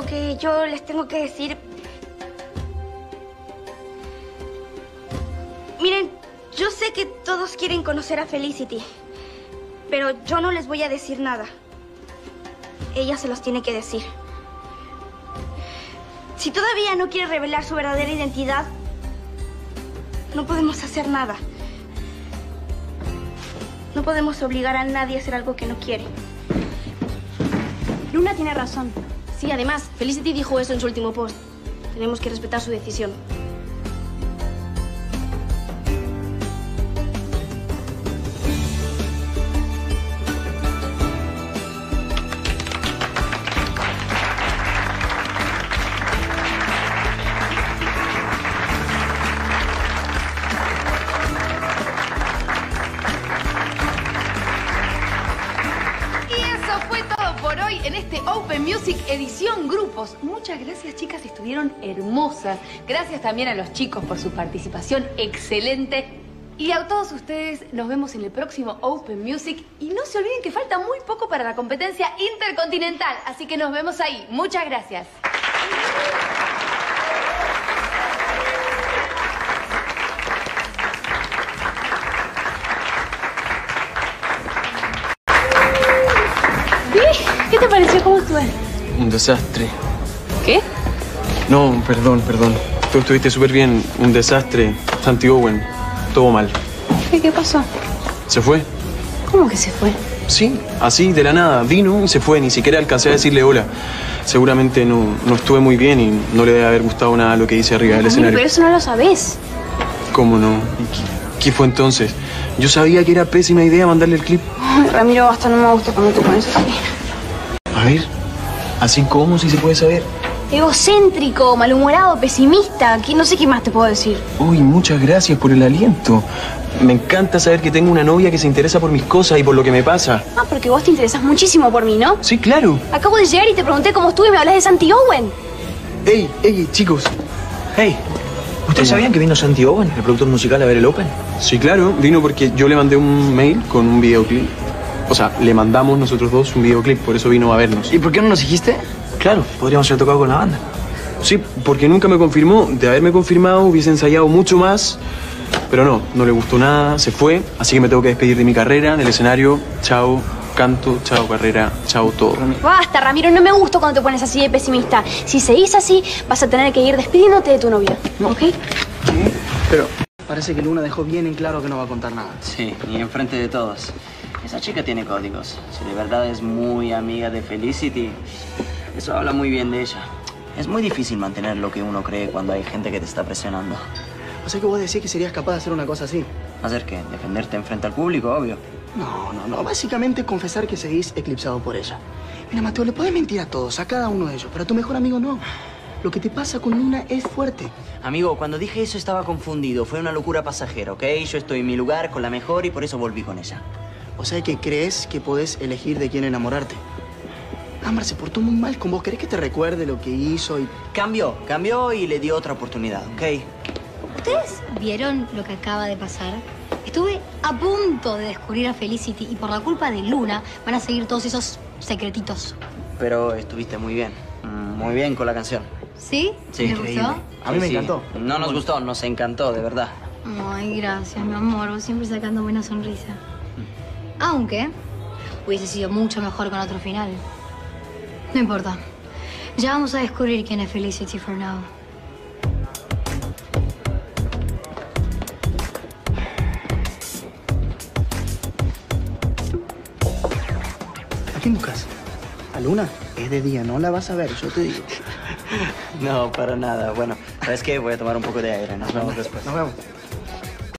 lo que yo les tengo que decir. Miren, yo sé que todos quieren conocer a Felicity, pero yo no les voy a decir nada. Ella se los tiene que decir. Si todavía no quiere revelar su verdadera identidad, no podemos hacer nada. No podemos obligar a nadie a hacer algo que no quiere. Luna tiene razón. Sí, además, Felicity dijo eso en su último post. Tenemos que respetar su decisión. Hoy en este Open Music edición grupos. Muchas gracias chicas, estuvieron hermosas. Gracias también a los chicos por su participación excelente. Y a todos ustedes nos vemos en el próximo Open Music. Y no se olviden que falta muy poco para la competencia intercontinental. Así que nos vemos ahí. Muchas gracias. ¿Qué te pareció? ¿Cómo estuve? Un desastre. ¿Qué? No, perdón, perdón. Tú estuviste súper bien. Un desastre. Santi Owen. Todo mal. ¿Qué, qué pasó? ¿Se fue? ¿Cómo que se fue? Sí, así, de la nada. Vino y se fue. Ni siquiera alcancé a decirle hola. Seguramente no, no estuve muy bien y no le debe haber gustado nada lo que hice arriba del escenario. pero eso no lo sabés. ¿Cómo no? ¿Y qué, qué fue entonces? Yo sabía que era pésima idea mandarle el clip. Ay, Ramiro, hasta no me gusta cuando te pones así. A ver, así como si se puede saber. Egocéntrico, malhumorado, pesimista. Aquí no sé qué más te puedo decir. Uy, muchas gracias por el aliento. Me encanta saber que tengo una novia que se interesa por mis cosas y por lo que me pasa. Ah, porque vos te interesás muchísimo por mí, ¿no? Sí, claro. Acabo de llegar y te pregunté cómo estuve y me hablas de Santi Owen. Ey, ey, chicos. Hey, ¿ustedes sabían que vino Santi Owen, el productor musical, a ver el Open? Sí, claro, vino porque yo le mandé un mail con un videoclip. O sea, le mandamos nosotros dos un videoclip, por eso vino a vernos. ¿Y por qué no nos dijiste? Claro, podríamos haber tocado con la banda. Sí, porque nunca me confirmó. De haberme confirmado, hubiese ensayado mucho más. Pero no, no le gustó nada, se fue. Así que me tengo que despedir de mi carrera, del escenario. Chao, canto, chao, carrera, chao, todo. Basta, Ramiro, no me gusta cuando te pones así de pesimista. Si seguís así, vas a tener que ir despidiéndote de tu novia. ¿Ok? Pero parece que Luna dejó bien en claro que no va a contar nada. Sí, y enfrente de todos. Esa chica tiene códigos. Si de verdad es muy amiga de Felicity, eso habla muy bien de ella. Es muy difícil mantener lo que uno cree cuando hay gente que te está presionando. O sea que vos decís que serías capaz de hacer una cosa así. ¿Hacer qué? Defenderte enfrente al público, obvio. No, no, no. Básicamente confesar que seguís eclipsado por ella. Mira, Mateo, le podés mentir a todos, a cada uno de ellos, pero a tu mejor amigo no. Lo que te pasa con Luna es fuerte. Amigo, cuando dije eso estaba confundido. Fue una locura pasajera, ¿ok? Yo estoy en mi lugar con la mejor y por eso volví con ella. O sea que crees que podés elegir de quién enamorarte. Ámbar se portó muy mal con vos. ¿Querés que te recuerde lo que hizo y Cambió, cambió y le dio otra oportunidad, ¿ok? ¿Ustedes vieron lo que acaba de pasar? Estuve a punto de descubrir a Felicity y por la culpa de Luna van a seguir todos esos secretitos. Pero estuviste muy bien. Mm, Muy bien con la canción. ¿Sí? Sí, ¿Les increíble. gustó? A mí me sí. encantó. No nos gustó, nos encantó, de verdad. Ay, gracias, mi amor. Vos siempre sacando buena sonrisa. Aunque hubiese sido mucho mejor con otro final. No importa. Ya vamos a descubrir quién es Felicity for now. ¿A quién buscas? ¿A Luna? Es de día, no la vas a ver, yo te digo. No, para nada. Bueno, ¿sabes qué? Voy a tomar un poco de aire. Nos vemos después. Nos vemos.